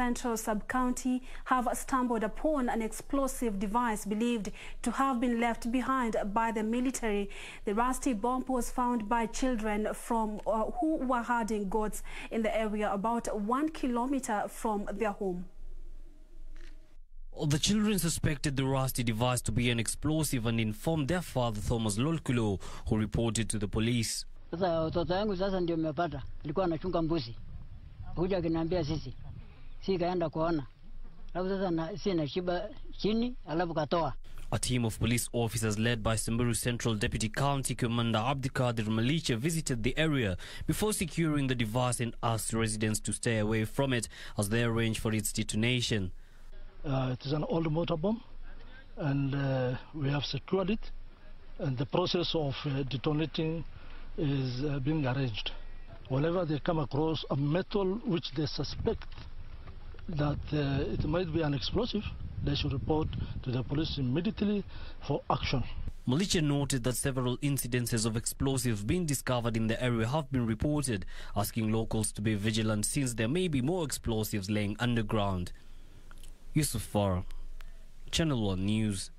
Central Sub-County have stumbled upon an explosive device believed to have been left behind by the military. The rusty bomb was found by children from uh, who were herding goats in the area about one kilometer from their home. The children suspected the rusty device to be an explosive and informed their father Thomas Lolkulo, who reported to the police. Sasa watoto yangu sasa ndio mmepata, alikuwa anachunga mbuzi, kuja akiniambia sisi, si kaenda kuona, alafu sasa na, si nashiba chini, alafu katoa A team of police officers led by Samburu Central Deputy County Commander Abdikadir Malicha visited the area before securing the device and asked residents to stay away from it as they arranged for its detonation. Uh, it is an old mortar bomb, and uh, we have secured it, and the process of uh, detonating is uh, being arranged. Whenever they come across a metal which they suspect that uh, it might be an explosive, they should report to the police immediately for action. Malicha noted that several incidences of explosives being discovered in the area have been reported, asking locals to be vigilant since there may be more explosives laying underground. Yusuf Farah, Channel 1 News.